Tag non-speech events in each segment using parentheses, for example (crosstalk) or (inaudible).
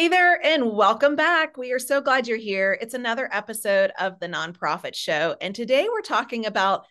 Hey there, and welcome back. We are so glad you're here. It's another episode of the Nonprofit Show. And today we're talking about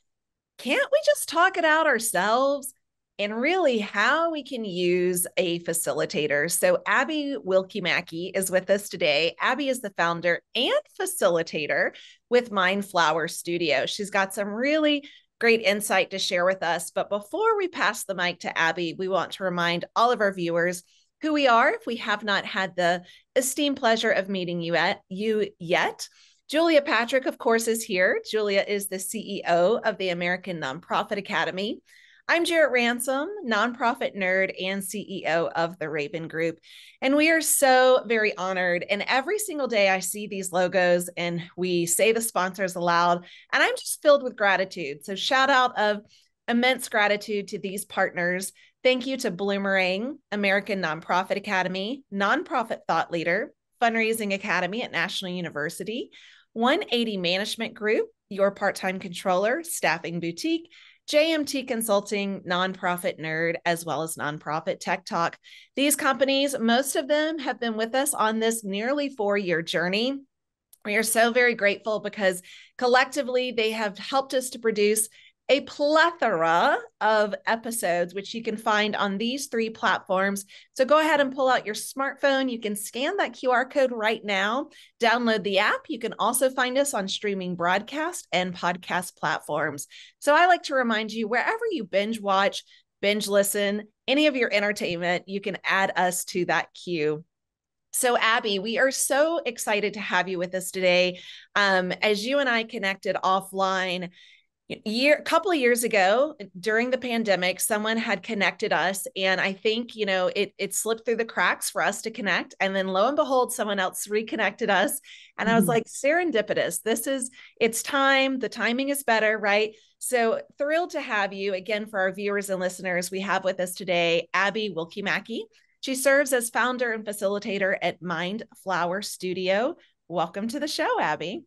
can't we just talk it out ourselves? And really, how we can use a facilitator. So, Abby Wilkymacky is with us today. Abby is the founder and facilitator with Mindflower Studio. She's got some really great insight to share with us. But before we pass the mic to Abby, we want to remind all of our viewers who we are if we have not had the esteemed pleasure of meeting you at you yet. Julia Patrick, of course, is here. Julia is the CEO of the American Nonprofit Academy. I'm Jarrett Ransom, nonprofit nerd and CEO of the Raven Group. And we are so very honored. And every single day I see these logos and we say the sponsors aloud, and I'm just filled with gratitude. So, shout out of immense gratitude to these partners Thank you to Bloomerang, American Nonprofit Academy, Nonprofit Thought Leader, Fundraising Academy at National University, 180 Management Group, Your Part Time Controller, Staffing Boutique, JMT Consulting, Nonprofit Nerd, as well as Nonprofit Tech Talk. These companies, most of them have been with us on this nearly four year journey. We are so very grateful because collectively they have helped us to produce a plethora of episodes, which you can find on these three platforms. So go ahead and pull out your smartphone. You can scan that QR code right now, download the app. You can also find us on streaming broadcast and podcast platforms. So I like to remind you wherever you binge watch, binge listen, any of your entertainment, you can add us to that queue. So, Abby, we are so excited to have you with us today. Um, as you and I connected offline, year a couple of years ago during the pandemic someone had connected us and i think you know it it slipped through the cracks for us to connect and then lo and behold someone else reconnected us and mm-hmm. i was mm-hmm. like serendipitous. This is it's time. The timing is better right? So thrilled to have you. Again for our viewers and listeners we have with us today abby Wilkymacky she serves as founder and facilitator at mind flower studio. Welcome to the show abby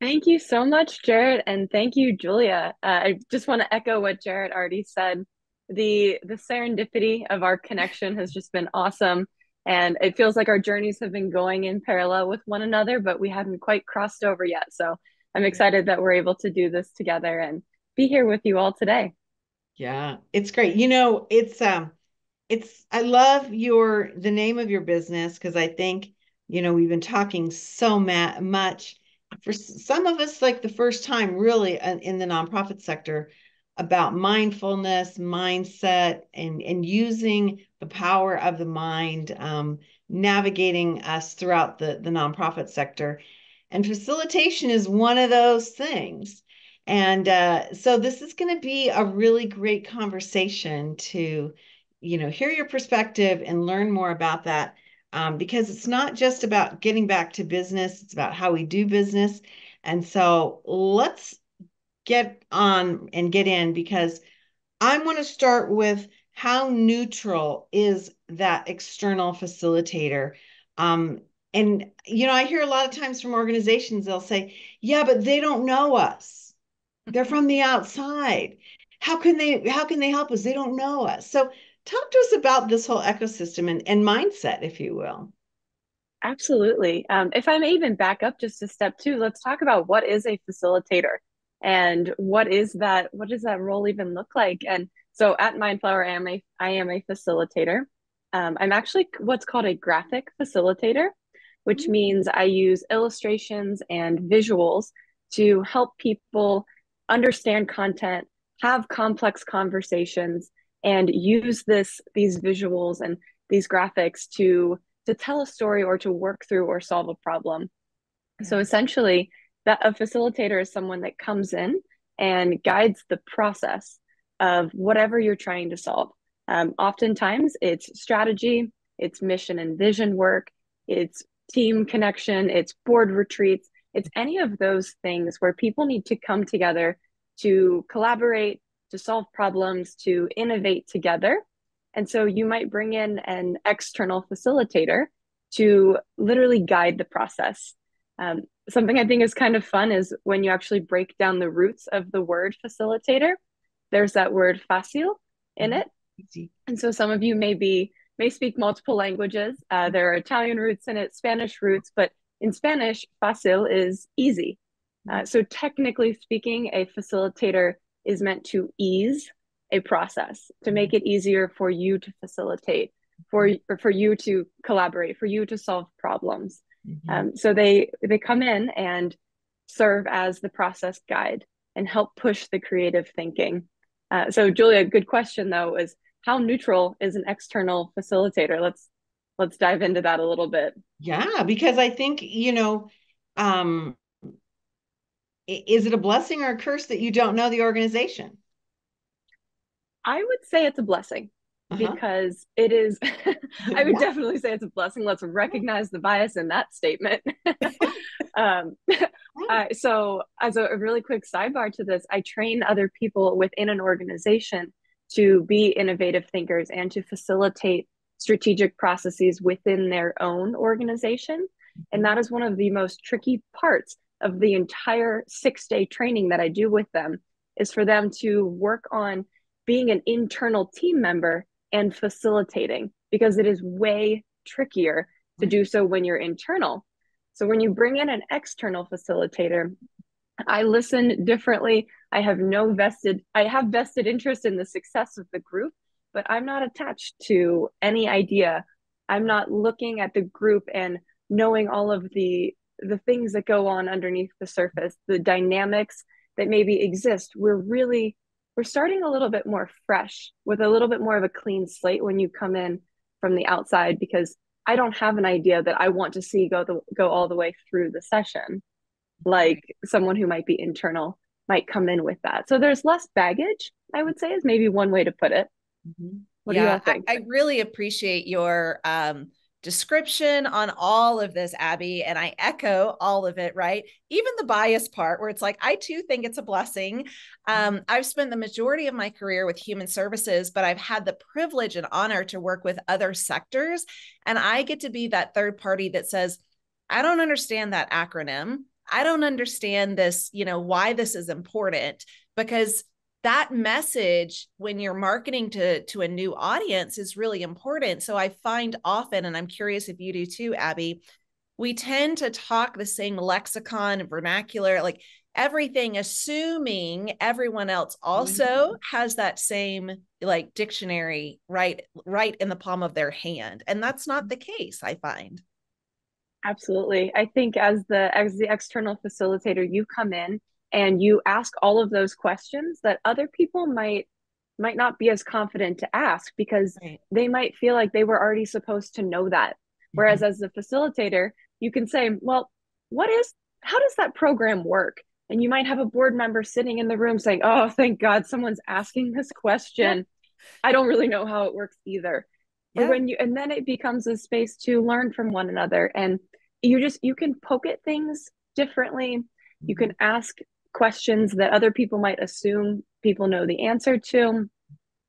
Thank you so much, Jarrett, and thank you, Julia. Uh, I just want to echo what Jarrett already said. The the serendipity of our connection has just been awesome, and it feels like our journeys have been going in parallel with one another, but we haven't quite crossed over yet. So I'm excited that we're able to do this together and be here with you all today. Yeah, it's great. You know, it's um, it's I love your the name of your business because I think you know we've been talking so ma- much for some of us, like the first time really uh, in the nonprofit sector about mindfulness, mindset, and, and using the power of the mind, um, navigating us throughout the, the nonprofit sector. And facilitation is one of those things. And uh, so this is going to be a really great conversation to, you know, hear your perspective and learn more about that um, because it's not just about getting back to business, it's about how we do business. And so let's get on and get in because I want to start with how neutral is that external facilitator? Um, and, you know, I hear a lot of times from organizations, they'll say, yeah, but they don't know us. They're (laughs) from the outside. How can they, how can they help us? They don't know us. So talk to us about this whole ecosystem and, and mindset, if you will. Absolutely. Um, if I may even back up just a step two, let's talk about what is a facilitator and what is that, what does that role even look like? And so at Mindflower, I am a, I am a facilitator. Um, I'm actually what's called a graphic facilitator, which mm-hmm. means I use illustrations and visuals to help people understand content, have complex conversations, and use this these visuals and these graphics to to tell a story or to work through or solve a problem. So essentially that a facilitator is someone that comes in and guides the process of whatever you're trying to solve. Um, oftentimes it's strategy it's mission and vision work it's team connection it's board retreats it's any of those things where people need to come together to collaborate to solve problems, to innovate together. And so you might bring in an external facilitator to literally guide the process. Um, something I think is kind of fun is when you actually break down the roots of the word facilitator, there's that word facile in it. And so some of you may be may speak multiple languages. Uh, there are Italian roots in it, Spanish roots, but in Spanish, fácil is easy. Uh, so technically speaking, a facilitator is meant to ease a process to make it easier for you to facilitate, for for you to collaborate, for you to solve problems. Mm-hmm. Um, so they they come in and serve as the process guide and help push the creative thinking. Uh, so Julia, good question though is how neutral is an external facilitator? Let's let's dive into that a little bit. Yeah, because I think you know, um, is it a blessing or a curse that you don't know the organization? I would say it's a blessing uh-huh. because it is (laughs) i would definitely say it's a blessing. Let's recognize the bias in that statement. (laughs) Um, (laughs) uh, so as a, a, really quick sidebar to this i train other people within an organization to be innovative thinkers and to facilitate strategic processes within their own organization. And that is one of the most tricky parts of the entire six day training that i do with them is for them to work on being an internal team member and facilitating because it is way trickier to do so when you're internal. So when you bring in an external facilitator, I listen differently. I have no vested I have vested interest in the success of the group, but I'm not attached to any idea. I'm not looking at the group and knowing all of the the things that go on underneath the surface, the dynamics that maybe exist. We're really we're starting a little bit more fresh with a little bit more of a clean slate when you come in from the outside because I don't have an idea that I want to see go the go all the way through the session like someone who might be internal might come in with that. So there's less baggage, I would say is maybe one way to put it. Mm-hmm. Yeah, I, I, really appreciate your um description on all of this, Abby, and I echo all of it, right? Even the bias part, where it's like, I too think it's a blessing. Um, I've spent the majority of my career with human services, but I've had the privilege and honor to work with other sectors. And I get to be that third party that says, I don't understand that acronym. I don't understand this, you know, why this is important because that message when you're marketing to to a new audience is really important. So i find often and i'm curious if you do too abby we tend to talk the same lexicon vernacular like everything assuming everyone else also mm-hmm. has that same like dictionary right right in the palm of their hand. And that's not the case i find. Absolutely. I think as the as the external facilitator you come in and you ask all of those questions that other people might might not be as confident to ask because right. they might feel like they were already supposed to know that whereas mm-hmm. as a facilitator you can say well what is how does that program work and you might have a board member sitting in the room saying oh thank god someone's asking this question yeah. i don't really know how it works either yeah. when you and then it becomes a space to learn from one another and you just you can poke at things differently you can mm-hmm. ask questions that other people might assume people know the answer to.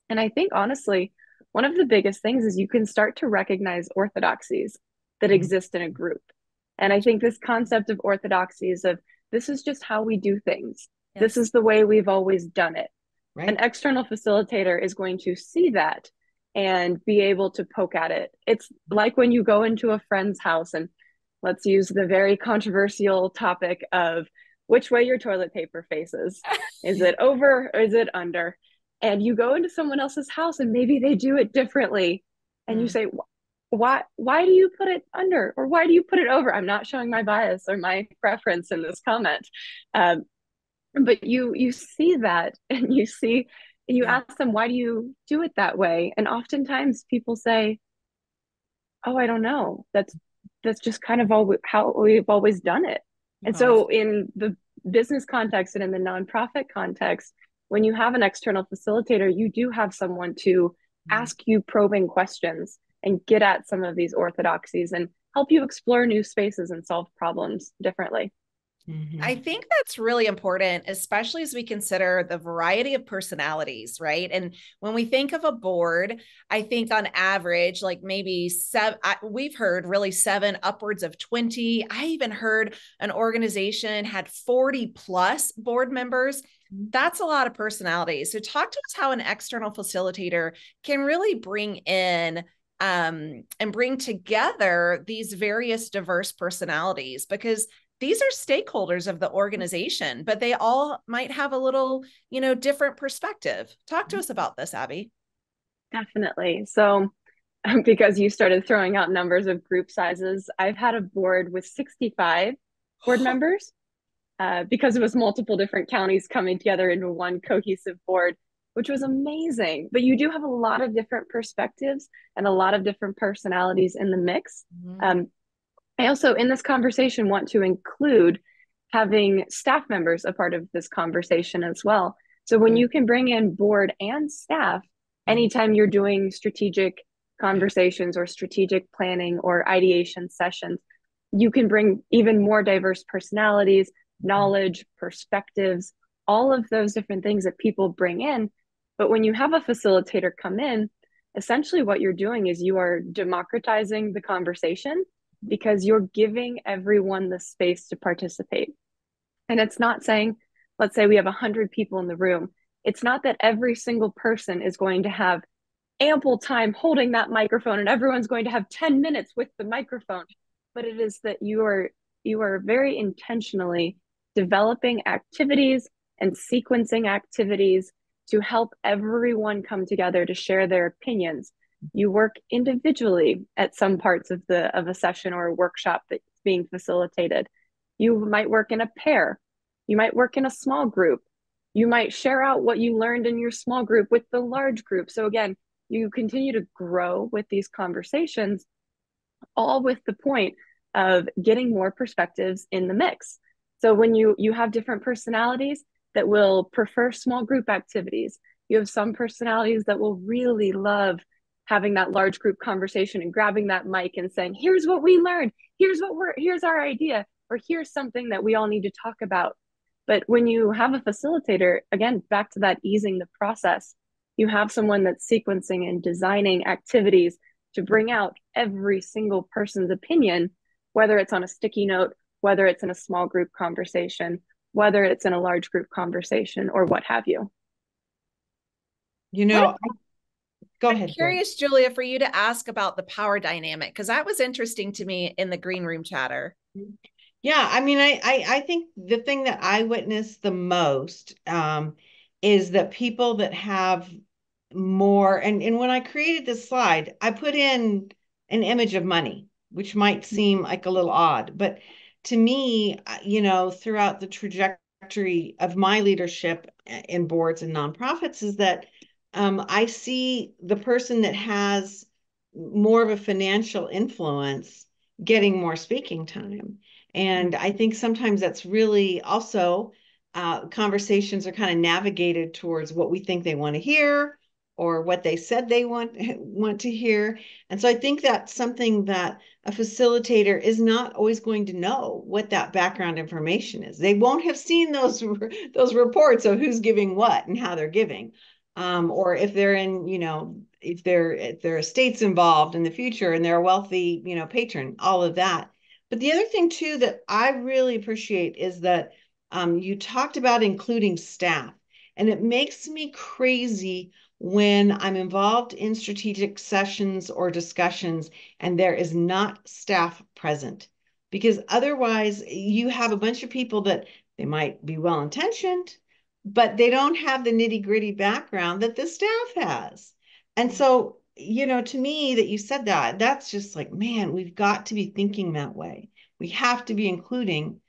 And I think honestly, one of the biggest things is you can start to recognize orthodoxies that mm-hmm. exist in a group. And I think this concept of orthodoxies of this is just how we do things. Yes. This is the way we've always done it. Right. An external facilitator is going to see that and be able to poke at it. It's like when you go into a friend's house and let's use the very controversial topic of which way your toilet paper faces. is it over or is it under? And you go into someone else's house and maybe they do it differently. And mm. you say, why why do you put it under or why do you put it over i'm not showing my bias or my preference in this comment um, but you you see that (laughs) and you see and you yeah. ask them why do you do it that way and oftentimes people say oh i don't know that's that's just kind of all how we've always done it and so, in the business context and in the nonprofit context, when you have an external facilitator, you do have someone to mm-hmm. ask you probing questions and get at some of these orthodoxies and help you explore new spaces and solve problems differently. Mm-hmm. I think that's really important, especially as we consider the variety of personalities, right? And when we think of a board, I think on average, like maybe seven, we've heard really seven, upwards of 20. I even heard an organization had 40 plus board members. Mm-hmm. That's a lot of personalities. So, talk to us how an external facilitator can really bring in um, and bring together these various diverse personalities because these are stakeholders of the organization, but they all might have a little, you know, different perspective. Talk to us about this, Abby. Definitely. So, (laughs) because you started throwing out numbers of group sizes, I've had a board with 65 board (gasps) members uh, because it was multiple different counties coming together into one cohesive board, which was amazing. But you do have a lot of different perspectives and a lot of different personalities in the mix. Mm-hmm. Um, I also, in this conversation, want to include having staff members a part of this conversation as well. So when mm-hmm. you can bring in board and staff, anytime you're doing strategic conversations or strategic planning or ideation sessions, you can bring even more diverse personalities, knowledge, perspectives, all of those different things that people bring in. But when you have a facilitator come in, essentially what you're doing is you are democratizing the conversation because you're giving everyone the space to participate. And it's not saying, let's say we have 100 people in the room. It's not that every single person is going to have ample time holding that microphone and everyone's going to have 10 minutes with the microphone, but it is that you are you are very intentionally developing activities and sequencing activities to help everyone come together to share their opinions you work individually at some parts of the of a session or a workshop that's being facilitated. You might work in a pair. You might work in a small group. You might share out what you learned in your small group with the large group. So again you continue to grow with these conversations all with the point of getting more perspectives in the mix. So when you you have different personalities that will prefer small group activities you have some personalities that will really love having that large group conversation and grabbing that mic and saying, here's what we learned, here's what we're, here's our idea, or here's something that we all need to talk about. But when you have a facilitator, again, back to that easing the process, you have someone that's sequencing and designing activities to bring out every single person's opinion, whether it's on a sticky note, whether it's in a small group conversation, whether it's in a large group conversation, or what have you. You know, Go ahead. I'm curious, Julia, for you to ask about the power dynamic because that was interesting to me in the green room chatter. Yeah, I mean, I I, I think the thing that I witnessed the most um, is that people that have more and and when I created this slide, I put in an image of money, which might mm-hmm. seem like a little odd, but to me, you know, throughout the trajectory of my leadership uh, in boards and nonprofits, is that um, I see the person that has more of a financial influence getting more speaking time. And I think sometimes that's really also uh, conversations are kind of navigated towards what we think they want to hear or what they said they want (laughs) want to hear. And so I think that's something that a facilitator is not always going to know what that background information is. They won't have seen those (laughs) those reports of who's giving what and how they're giving um, or if they're in, you know, if they're if there are estates involved in the future and they're a wealthy, you know, patron, all of that. But the other thing too that I really appreciate is that um, you talked about including staff, and it makes me crazy when I'm involved in strategic sessions or discussions and there is not staff present. Because otherwise, you have a bunch of people that they might be well intentioned, but they don't have the nitty gritty background that the staff has. And so, you know, to me, that you said that, that's just like, man, we've got to be thinking that way. We have to be including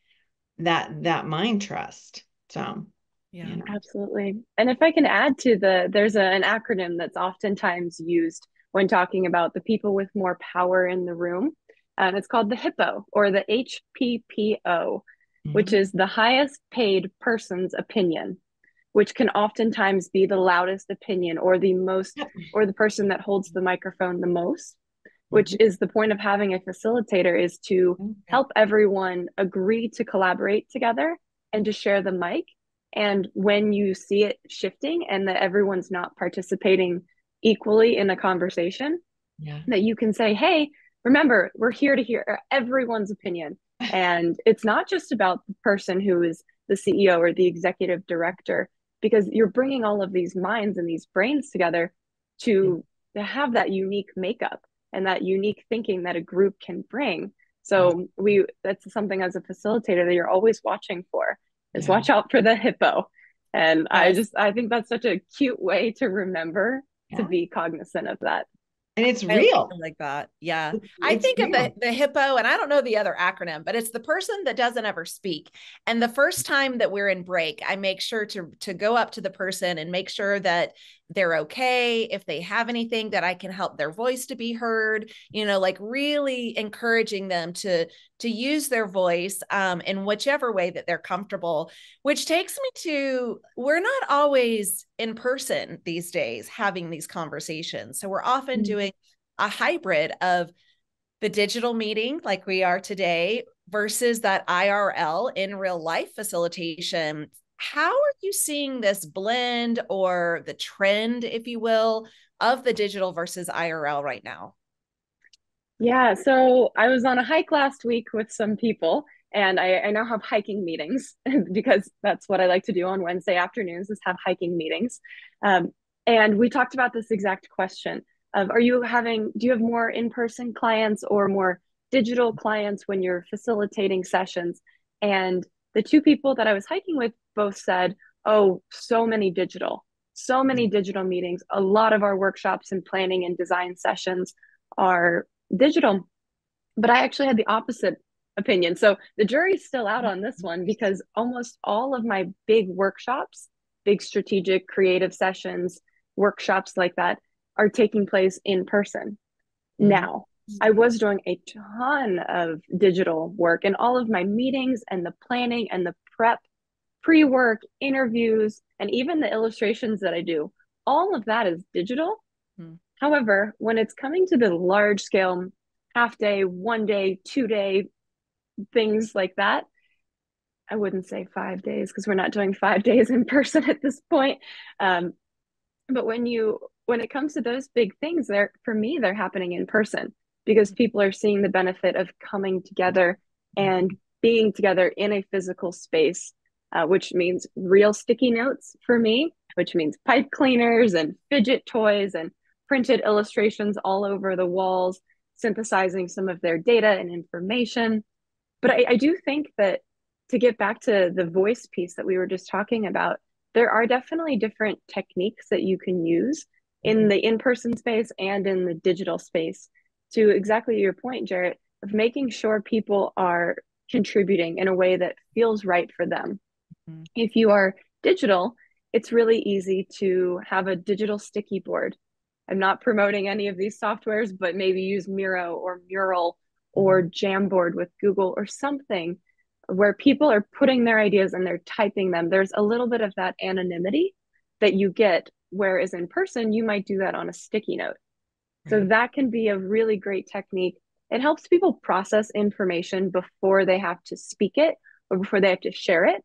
that that mind trust. So, yeah, you know. absolutely. And if I can add to the, there's a, an acronym that's oftentimes used when talking about the people with more power in the room. And it's called the HIPPO or the HPPO, mm-hmm. which is the highest paid person's opinion which can oftentimes be the loudest opinion or the most or the person that holds the microphone the most which mm-hmm. is the point of having a facilitator is to okay. help everyone agree to collaborate together and to share the mic and when you see it shifting and that everyone's not participating equally in a conversation yeah. that you can say hey remember we're here to hear everyone's opinion (laughs) and it's not just about the person who is the ceo or the executive director because you're bringing all of these minds and these brains together to to have that unique makeup and that unique thinking that a group can bring. So we that's something as a facilitator that you're always watching for is yeah. watch out for the hippo. And yes. I just I think that's such a cute way to remember yeah. to be cognizant of that and it's real. like that. Yeah. It's i think real. of the, the hippo and i don't know the other acronym but it's the person that doesn't ever speak. And the first time that we're in break i make sure to to go up to the person and make sure that they're okay if they have anything that i can help their voice to be heard you know like really encouraging them to to use their voice um, in whichever way that they're comfortable which takes me to we're not always in person these days having these conversations. So we're often mm-hmm. doing a hybrid of the digital meeting like we are today versus that IRL in real life facilitation how are you seeing this blend or the trend, if you will, of the digital versus IRL right now? Yeah, so I was on a hike last week with some people, and I, I now have hiking meetings (laughs) because that's what I like to do on Wednesday afternoons is have hiking meetings. Um, and we talked about this exact question of are you having do you have more in-person clients or more digital clients when you're facilitating sessions? And the two people that I was hiking with both said, oh, so many digital, so many digital meetings. A lot of our workshops and planning and design sessions are digital. But I actually had the opposite opinion. So the jury's still out on this one because almost all of my big workshops, big strategic creative sessions, workshops like that are taking place in person mm-hmm. now. I was doing a ton of digital work and all of my meetings and the planning and the prep pre work, interviews, and even the illustrations that I do, all of that is digital. Hmm. However, when it's coming to the large scale, half day, one day, two day things like that, I wouldn't say five days because we're not doing five (laughs) days in person at this point. Um, but when you when it comes to those big things, they're for me they're happening in person because people are seeing the benefit of coming together and being together in a physical space uh, which means real sticky notes for me, which means pipe cleaners and fidget toys and printed illustrations all over the walls, synthesizing some of their data and information. But I, I do think that to get back to the voice piece that we were just talking about, there are definitely different techniques that you can use in mm-hmm. the in person space and in the digital space to exactly your point, Jarrett, of making sure people are contributing in a way that feels right for them. Mm-hmm. If you are digital, it's really easy to have a digital sticky board. I'm not promoting any of these softwares, but maybe use Miro or Mural or mm-hmm. Jamboard with Google or something where people are putting their ideas and they're typing them. There's a little bit of that anonymity that you get, whereas in person, you might do that on a sticky note. So that can be a really great technique. It helps people process information before they have to speak it or before they have to share it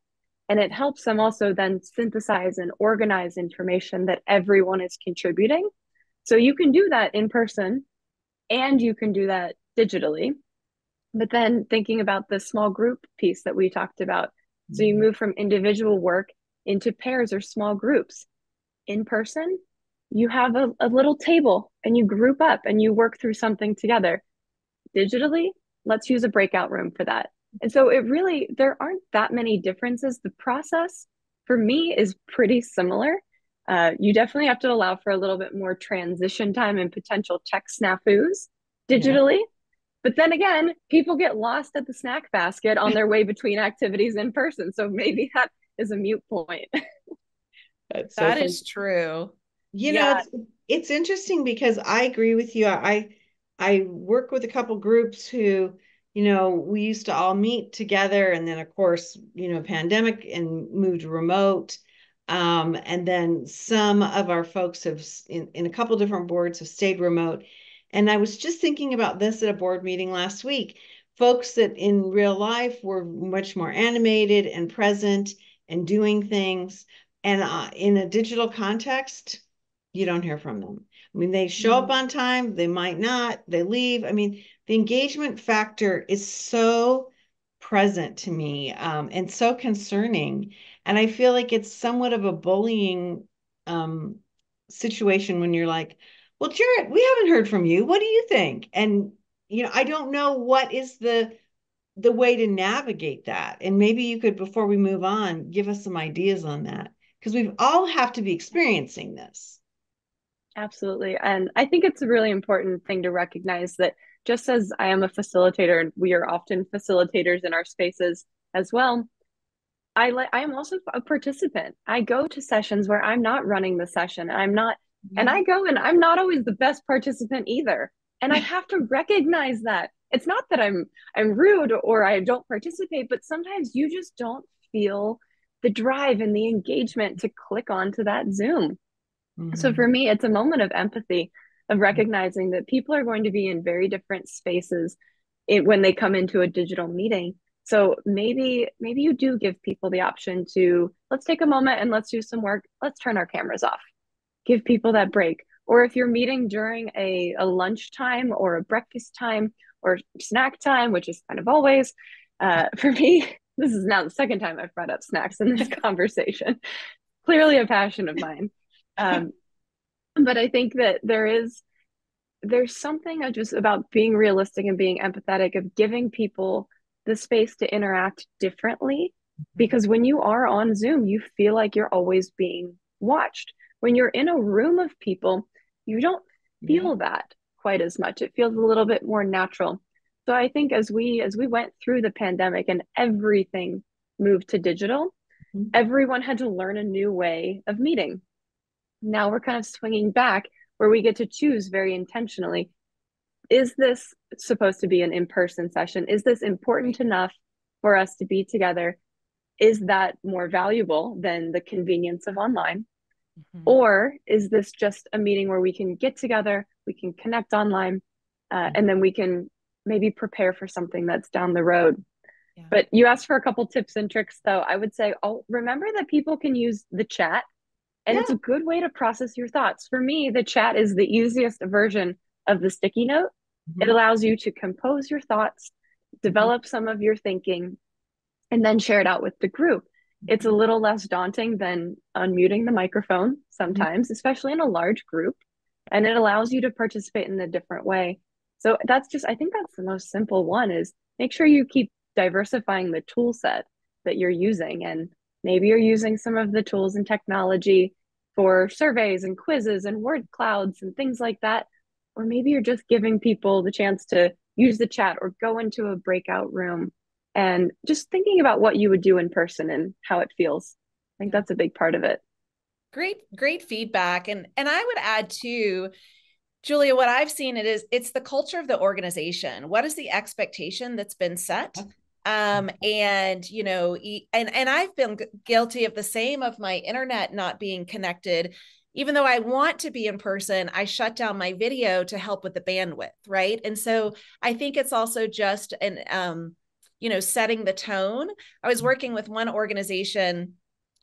and it helps them also then synthesize and organize information that everyone is contributing so you can do that in person and you can do that digitally but then thinking about the small group piece that we talked about so you mm-hmm. move from individual work into pairs or small groups in person you have a, a little table and you group up and you work through something together digitally let's use a breakout room for that and so it really, there aren't that many differences. The process for me is pretty similar. Uh, you definitely have to allow for a little bit more transition time and potential tech snafus digitally. Yeah. But then again, people get lost at the snack basket on their way between activities in person. So maybe that is a mute point. (laughs) That's that so is true. You yeah. know, it's, it's interesting because I agree with you. I I work with a couple groups who you know, we used to all meet together, and then of course, you know, pandemic and moved remote. Um, and then some of our folks have in, in a couple different boards have stayed remote. And I was just thinking about this at a board meeting last week. Folks that in real life were much more animated and present and doing things. And uh, in a digital context, you don't hear from them. I mean, they show mm-hmm. up on time, they might not, they leave. I mean, the engagement factor is so present to me um, and so concerning. And I feel like it's somewhat of a bullying um, situation when you're like, well, Jarrett we haven't heard from you. What do you think? And, you know, I don't know what is the, the way to navigate that. And maybe you could, before we move on, give us some ideas on that because we all have to be experiencing this. Absolutely. And I think it's a really important thing to recognize that just as I am a facilitator and we are often facilitators in our spaces as well, I like I am also a participant. I go to sessions where I'm not running the session. I'm not yeah. and I go and I'm not always the best participant either. And I have to recognize that. It's not that I'm I'm rude or I don't participate, but sometimes you just don't feel the drive and the engagement to click onto that Zoom. Mm-hmm. So for me, it's a moment of empathy, of recognizing that people are going to be in very different spaces it, when they come into a digital meeting. So maybe maybe you do give people the option to let's take a moment and let's do some work. Let's turn our cameras off. Give people that break. Or if you're meeting during a, a lunch time or a breakfast time or snack time, which is kind of always, uh, (laughs) for me, this is now the second time I've brought up snacks in this (laughs) conversation. Clearly a passion of mine. Um, but I think that there is there's something just about being realistic and being empathetic of giving people the space to interact differently because when you are on Zoom, you feel like you're always being watched. When you're in a room of people, you don't feel that quite as much. It feels a little bit more natural. So I think as we as we went through the pandemic and everything moved to digital, mm-hmm. everyone had to learn a new way of meeting. Now we're kind of swinging back where we get to choose very intentionally is this supposed to be an in-person session is this important enough for us to be together is that more valuable than the convenience of online mm-hmm. or is this just a meeting where we can get together we can connect online uh, mm-hmm. and then we can maybe prepare for something that's down the road yeah. but you asked for a couple tips and tricks though i would say oh remember that people can use the chat and yeah. it's a good way to process your thoughts for me the chat is the easiest version of the sticky note mm-hmm. it allows you to compose your thoughts develop mm-hmm. some of your thinking and then share it out with the group it's a mm-hmm. little less daunting than unmuting the microphone sometimes mm-hmm. especially in a large group and it allows you to participate in a different way so that's just i think that's the most simple one is make sure you keep diversifying the tool set that you're using. And maybe you're using some of the tools and technology for surveys and quizzes and word clouds and things like that. Or maybe you're just giving people the chance to use the chat or go into a breakout room and just thinking about what you would do in person and how it feels. I think that's a big part of it. Great great feedback. And and i would add too julia what i've seen it is it's the culture of the organization what is the expectation that's been set um and you know and and i've been guilty of the same of my internet not being connected even though I want to be in person, I shut down my video to help with the bandwidth, right? And so I think it's also just an um, you know, setting the tone. I was working with one organization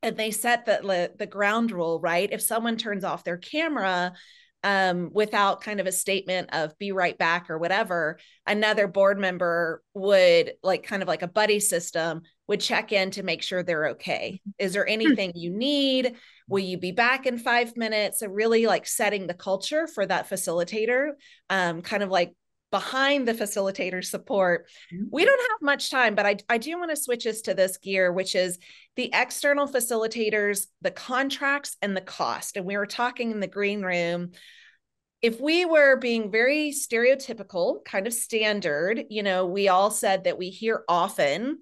and they set the the ground rule, right? If someone turns off their camera, um, without kind of a statement of be right back or whatever, another board member would like kind of like a buddy system would check in to make sure they're okay. Mm-hmm. Is there hmm. anything you need? Will you be back in five minutes? So really like setting the culture for that facilitator, um, kind of like behind the facilitator support. Mm-hmm. We don't have much time, but I, I do want to switch us to this gear, which is the external facilitators, the contracts, and the cost. And we were talking in the green room. If we were being very stereotypical, kind of standard, you know, we all said that we hear often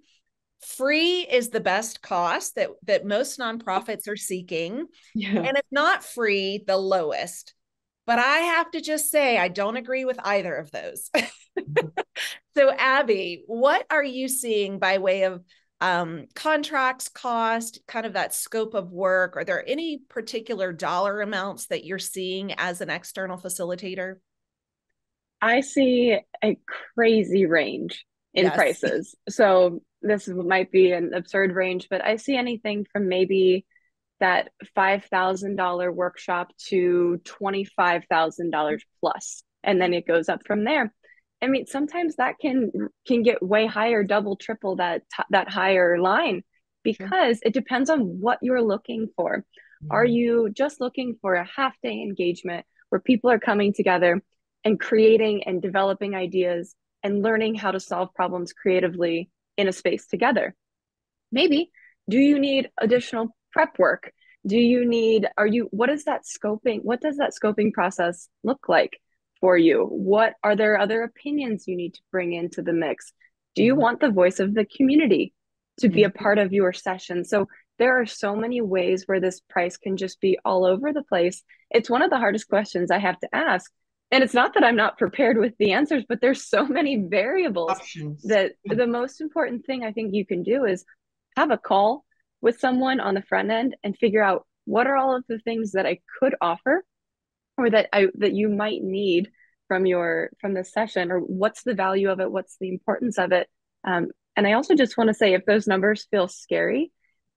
free is the best cost that that most nonprofits are seeking yeah. and if not free the lowest but I have to just say, I don't agree with either of those. (laughs) so, Abby, what are you seeing by way of um, contracts, cost, kind of that scope of work? Are there any particular dollar amounts that you're seeing as an external facilitator? I see a crazy range in yes. prices. So, this might be an absurd range, but I see anything from maybe that $5,000 workshop to $25,000 plus and then it goes up from there. I mean sometimes that can can get way higher double triple that that higher line because it depends on what you're looking for. Mm-hmm. Are you just looking for a half day engagement where people are coming together and creating and developing ideas and learning how to solve problems creatively in a space together. Maybe do you need additional prep work? Do you need, are you, what is that scoping? What does that scoping process look like for you? What are there other opinions you need to bring into the mix? Do you mm-hmm. want the voice of the community to be a mm-hmm. part of your session? So there are so many ways where this price can just be all over the place. It's one of the hardest questions I have to ask. And it's not that I'm not prepared with the answers, but there's so many variables Options. that the most important thing I think you can do is have a call with someone on the front end and figure out what are all of the things that I could offer or that I that you might need from your from this session or what's the value of it what's the importance of it. Um, and I also just want to say if those numbers feel scary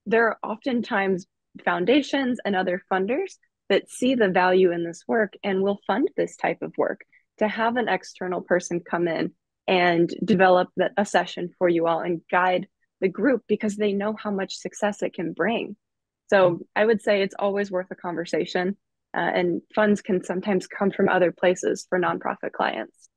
there are oftentimes foundations and other funders that see the value in this work and will fund this type of work to have an external person come in and develop the, a session for you all and guide the group because they know how much success it can bring. So. I would say it's always worth a conversation. Uh, and funds can sometimes come from other places for nonprofit clients.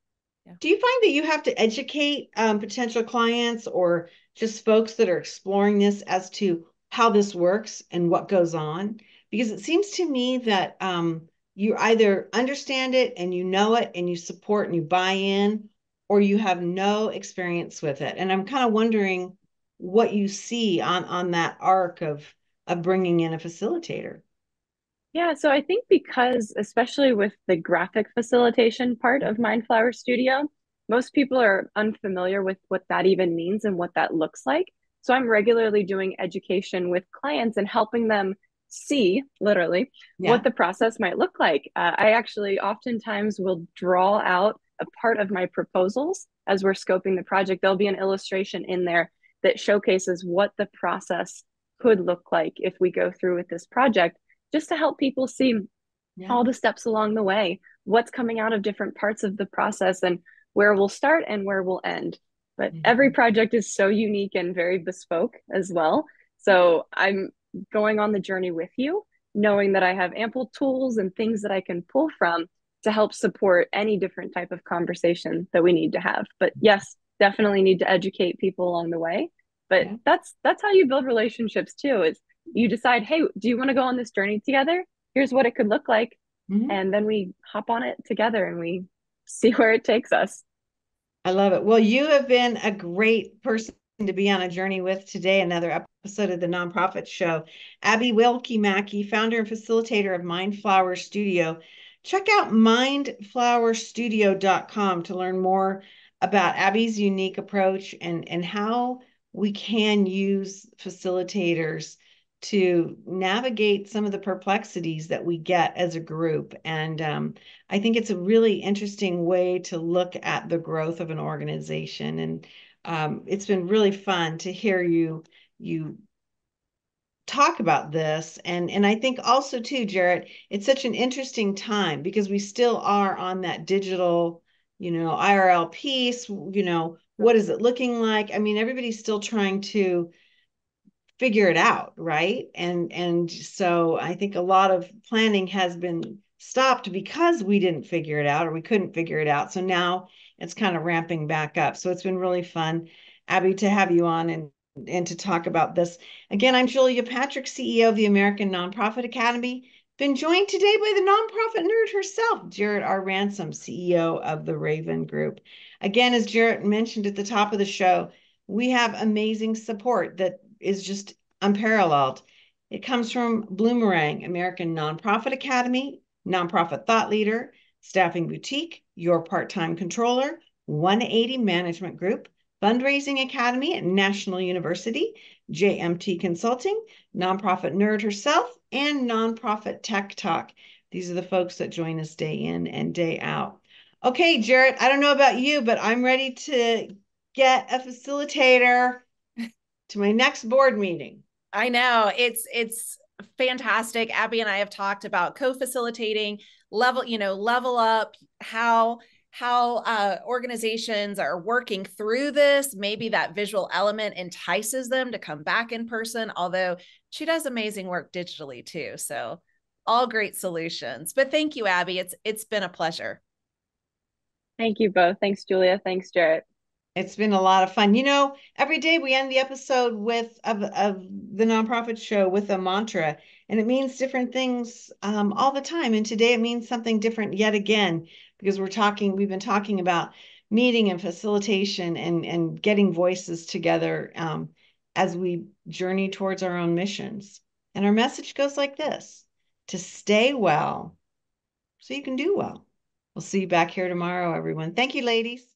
Do you find that you have to educate um, potential clients or just folks that are exploring this as to how this works and what goes on? Because it seems to me that um, you either understand it and you know it and you support and you buy in, or you have no experience with it. And I'm kind of wondering what you see on on that arc of of bringing in a facilitator. Yeah so i think because especially with the graphic facilitation part of mindflower studio most people are unfamiliar with what that even means and what that looks like. So i'm regularly doing education with clients and helping them see literally yeah. what the process might look like. Uh, i actually oftentimes will draw out a part of my proposals as we're scoping the project. There'll be an illustration in there that showcases what the process could look like if we go through with this project, just to help people see yeah. all the steps along the way, what's coming out of different parts of the process, and where we'll start and where we'll end. But mm-hmm. every project is so unique and very bespoke as well. So I'm going on the journey with you, knowing that I have ample tools and things that I can pull from to help support any different type of conversation that we need to have. But yes, definitely need to educate people along the way. But yeah. that's that's how you build relationships too is you decide hey do you want to go on this journey together? Here's what it could look like. Mm-hmm. and then we hop on it together and we see where it takes us. I love it. Well you have been a great person to be on a journey with today another episode of the nonprofit show. Abby Wilkymacky founder and facilitator of mindflower studio. Check out mindflowerstudio.com to learn more about abby's unique approach and and how we can use facilitators to navigate some of the perplexities that we get as a group. And um, I think it's a really interesting way to look at the growth of an organization. And um, it's been really fun to hear you you talk about this and and I think also too Jarrett it's such an interesting time because we still are on that digital you know IRL piece you know what is it looking like? I mean everybody's still trying to figure it out right? And and so i think a lot of planning has been stopped because we didn't figure it out or we couldn't figure it out. So now it's kind of ramping back up. So it's been really fun abby to have you on and and to talk about this. Again i'm julia patrick ceo of the american nonprofit academy been joined today by the nonprofit nerd herself, Jarrett R. Ransom, CEO of the Raven Group. Again, as Jarrett mentioned at the top of the show, we have amazing support that is just unparalleled. It comes from Bloomerang, American Nonprofit Academy, Nonprofit Thought Leader, Staffing Boutique, Your Part Time Controller, 180 Management Group, Fundraising Academy at National University, JMT Consulting, Nonprofit Nerd herself, and Nonprofit Tech Talk. These are the folks that join us day in and day out. Okay, Jarrett, I don't know about you, but I'm ready to get a facilitator (laughs) to my next board meeting. I know. It's it's fantastic. Abby and I have talked about co-facilitating, level, you know, level up how how uh, organizations are working through this. Maybe that visual element entices them to come back in person, although she does amazing work digitally too. So all great solutions. But thank you, Abby. It's it's been a pleasure. Thank you both. Thanks, Julia. Thanks, Jarrett. It's been a lot of fun. You know, every day we end the episode with of, of the nonprofit show with a mantra, and it means different things um, all the time. And today it means something different yet again because we're talking. We've been talking about meeting and facilitation and and getting voices together um, as we journey towards our own missions. And our message goes like this: to stay well, so you can do well. We'll see you back here tomorrow, everyone. Thank you, ladies.